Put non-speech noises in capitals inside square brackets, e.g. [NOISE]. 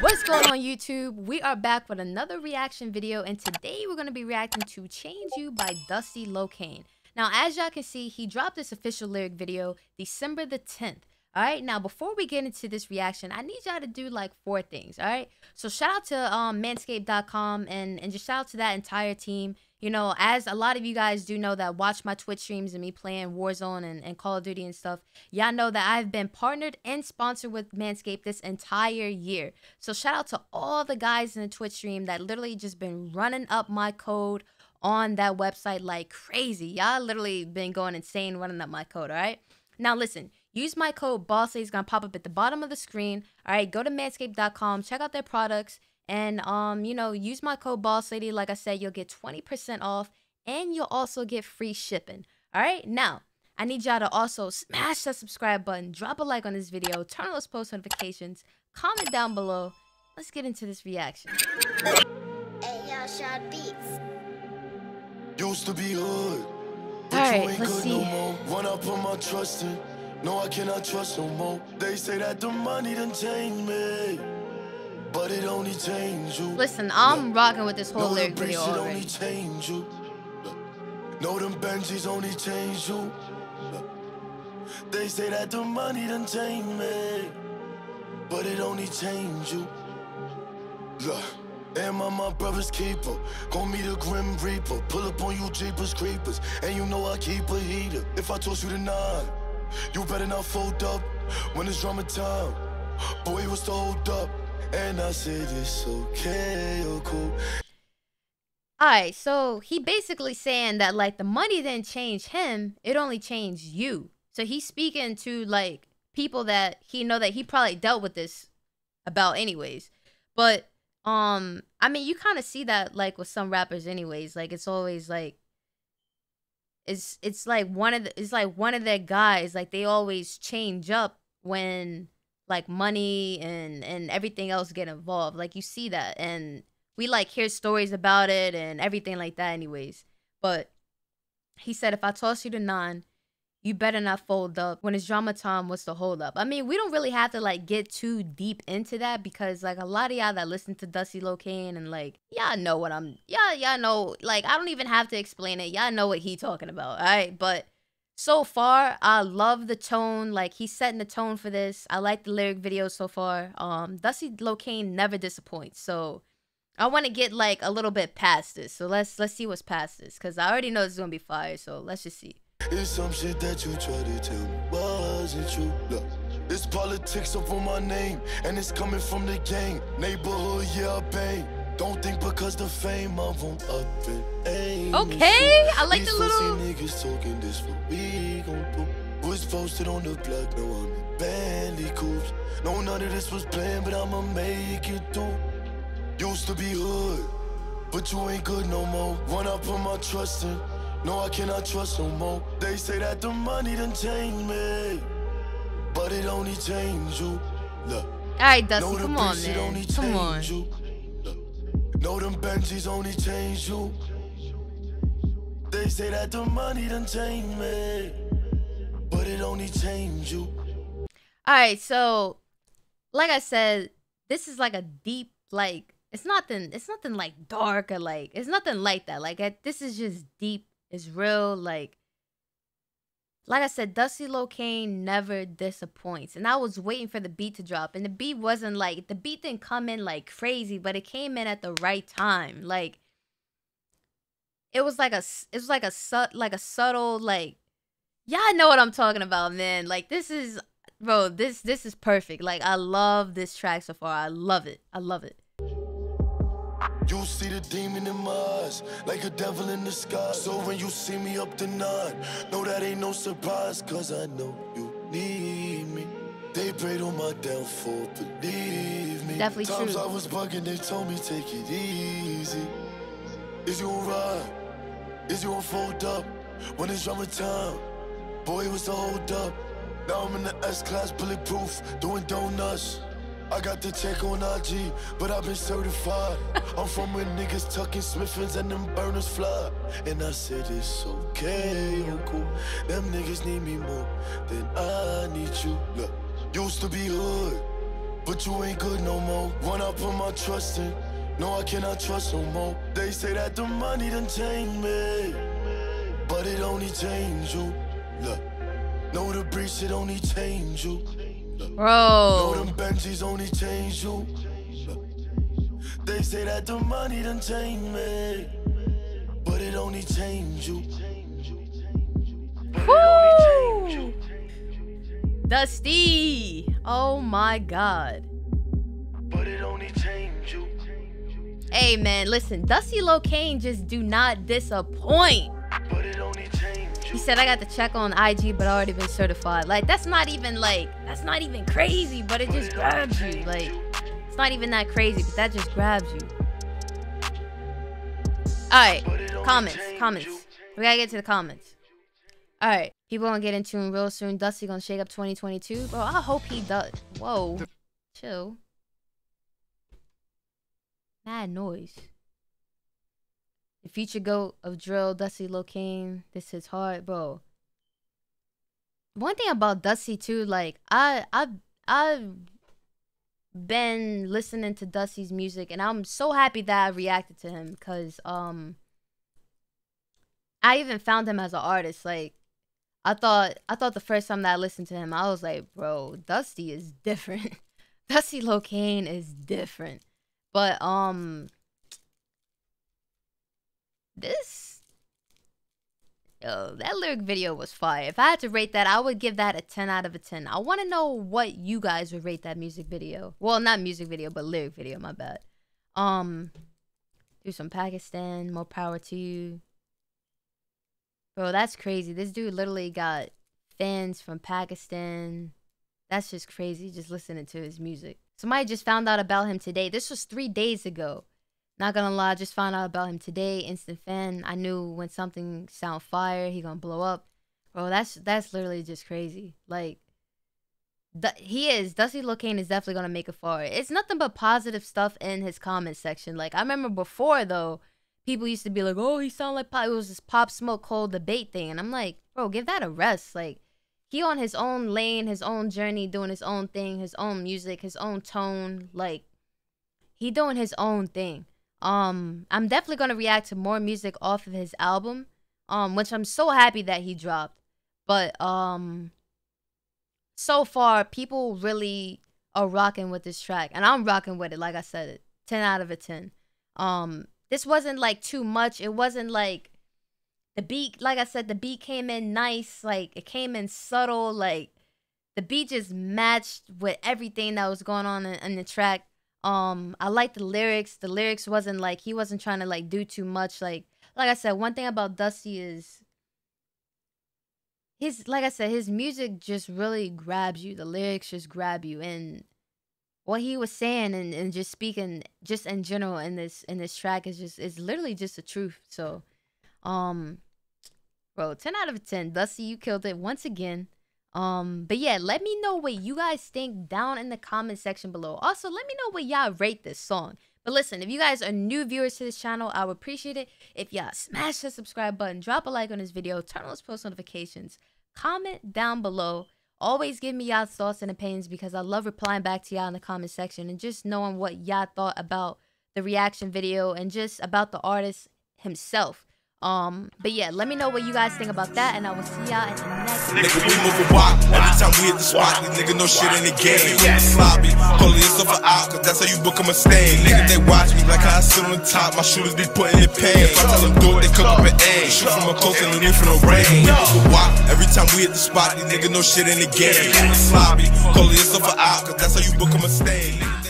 What's going on YouTube? We are back with another reaction video and today we're going to be reacting to Change You by Dusty Locane. Now as y'all can see, he dropped this official lyric video December the 10th. Alright, now before we get into this reaction, I need y'all to do like four things, alright? So shout out to um, manscaped.com and, and just shout out to that entire team. You know, as a lot of you guys do know that watch my Twitch streams and me playing Warzone and, and Call of Duty and stuff, y'all know that I've been partnered and sponsored with Manscaped this entire year. So shout out to all the guys in the Twitch stream that literally just been running up my code on that website like crazy. Y'all literally been going insane running up my code, all right? Now listen, use my code BOSS. It's going to pop up at the bottom of the screen. All right, go to manscaped.com, check out their products, and um, you know, use my code Boss Lady. Like I said, you'll get 20% off and you'll also get free shipping. All right, now I need y'all to also smash that subscribe button, drop a like on this video, turn on those post notifications, comment down below. Let's get into this reaction. Hey, y'all, shot beats. Used to be hood. All right, let's see. No. One up on my trust in. No, I cannot trust no more. They say that the money done changed me. But it only changed you. Listen, I'm rocking with this whole no, lyric video already. only change you. No, them Benjis only change you. They say that the money done changed me. But it only changed you. Look. Am I my brother's keeper? Call me the Grim Reaper. Pull up on you Jeepers Creepers. And you know I keep a heater. If I toss you the nine, you better not fold up. When it's drama time, boy, what's the hold up? And I said it's okay, or cool. Alright, so he basically saying that like the money didn't change him, it only changed you. So he's speaking to like people that he know that he probably dealt with this about anyways. But um, I mean, you kind of see that like with some rappers, anyways. Like it's always like it's it's like one of the it's like one of their guys. Like they always change up when like money and and everything else get involved. Like you see that, and we like hear stories about it and everything like that, anyways. But he said, if I toss you to nine, you better not fold up. When it's drama time, what's the hold up? I mean, we don't really have to like get too deep into that because like a lot of y'all that listen to Dusty Locane and like y'all know what I'm y'all y'all know like I don't even have to explain it. Y'all know what he talking about, all right? But so far, I love the tone. Like he's setting the tone for this. I like the lyric video so far. Um, Dusty Locane never disappoints. So I want to get like a little bit past this. So let's let's see what's past this because I already know it's gonna be fire. So let's just see. It's some shit that you try to tell me wasn't true. Look, it's politics up on my name, and it's coming from the gang. Neighborhood, yeah, I bang. Don't think because the fame I won't up it. Aim okay, I like These the little. niggas talking this what we gon' do. Was posted on the block, now I'm in Bentley coops. No, none of this was planned, but I'ma make it do. Used to be hood, but you ain't good no more. One up on my trust in. No, I cannot trust no more. They say that the money done changed me, but it only changed you. Look. Alright, Dusty, come on, man. Come on. You. No, them Benjis only change you. They say that the money done changed me, but it only changed you. Alright, so like I said, this is like a deep, like it's nothing. It's nothing like dark or like it's nothing like that. Like this is just deep it's real, like like I said, Dusty Locane never disappoints. And I was waiting for the beat to drop. And the beat wasn't like the beat didn't come in like crazy, but it came in at the right time. Like it was like a it was like a like a subtle like y'all know what I'm talking about, man. Like this is bro, this this is perfect. Like I love this track so far. I love it. I love it. You see the demon in my eyes, like a devil in the sky. So when you see me up to nine, know that ain't no surprise, cause I know you need me. They prayed on my downfall, believe me. Definitely Times true. I was bugging, they told me take it easy. Is you gonna ride? Is you gonna fold up? When it's drama time, boy, was the hold up. Now I'm in the S-Class, bulletproof, doing donuts. I got the check on IG, but I've been certified. [LAUGHS] I'm from where niggas tucking Smithins and them burners fly. And I said it's okay, cool. Them niggas need me more than I need you. Look, used to be hood, But you ain't good no more. When I put my trust in, no, I cannot trust no more. They say that the money done changed me, but it only changed you. Look, know the breach, it only changed you. Bro. them Benjis only changed you. They say that the money done changed me, but it only changed you. Woo! Dusty. Oh my god. But it only changed you. Hey man, listen, Dusty Locane just do not disappoint. He said I got the check on IG, but I already been certified. Like that's not even like that's not even crazy, but it just grabs you. Like it's not even that crazy, but that just grabs you. All right, But it only comments, comments. We gotta get to the comments. All right, people gonna get into him real soon. Dusty gonna shake up 2022, bro. I hope he does. Whoa, chill. Mad noise. Future goat of drill, Dusty Locane. This is hard, bro. One thing about Dusty too, like I, I, I've been listening to Dusty's music, and I'm so happy that I reacted to him because um, I even found him as an artist. Like, I thought, I thought the first time that I listened to him, I was like, bro, Dusty is different. [LAUGHS] Dusty Locane is different. But um, this? Oh, that lyric video was fire. If i had to rate that i would give that a 10 out of a 10 i want to know what you guys would rate that music video. Well not music video but lyric video my bad. Um do some pakistan more power to you. Bro that's crazy. This dude literally got fans from pakistan. That's just crazy just listening to his music. Somebody just found out about him today. This was three days ago not gonna lie, just found out about him today. Instant fan. I knew when something sound fire, he gonna blow up. Bro, that's that's literally just crazy. Like, he is Dusty Locane is definitely gonna make it far. It's nothing but positive stuff in his comment section. Like I remember before though, people used to be like, "Oh, he sound like pop." It was this pop smoke cold debate thing, and I'm like, bro, give that a rest. Like, he on his own lane, his own journey, doing his own thing, his own music, his own tone. Like, he doing his own thing. Um, I'm definitely gonna react to more music off of his album, um, which I'm so happy that he dropped. But um, so far people really are rocking with this track, and I'm rocking with it. Like I said, ten out of a ten. Um, this wasn't like too much. It wasn't like the beat. Like I said, the beat came in nice. Like it came in subtle. Like the beat just matched with everything that was going on in, in the track um i like the lyrics. The lyrics wasn't like he wasn't trying to like do too much. Like like i said one thing about dusty is his like i said his music just really grabs you. The lyrics just grab you. And what he was saying and, and just speaking just in general in this in this track is just is literally just the truth. So um bro 10 out of 10 dusty you killed it once again um, but yeah, let me know what you guys think down in the comment section below. Also, let me know what y'all rate this song. But listen, if you guys are new viewers to this channel, I would appreciate it if y'all smash the subscribe button, drop a like on this video, turn on those post notifications, comment down below. Always give me y'all's thoughts and opinions because I love replying back to y'all in the comment section and just knowing what y'all thought about the reaction video and just about the artist himself. Um, but yeah, let me know what you guys think about that, and I will see y'all in the next Nigga, we move a walk. Every time we hit the spot, these niggas know shit in the game. Yeah, sloppy. Pulling yourself out, cause that's how you book 'em a stain. Niggas, they watch me like how I sit on the top. My shooters be putting in pain. If I tell them do it, they cook up an aim. Shoot from a close and leave from the rain. We move a walk. Every time we hit the spot, these niggas know shit in the game. Yeah, sloppy. Pulling yourself out, cause that's how you book 'em a stain. Nigga,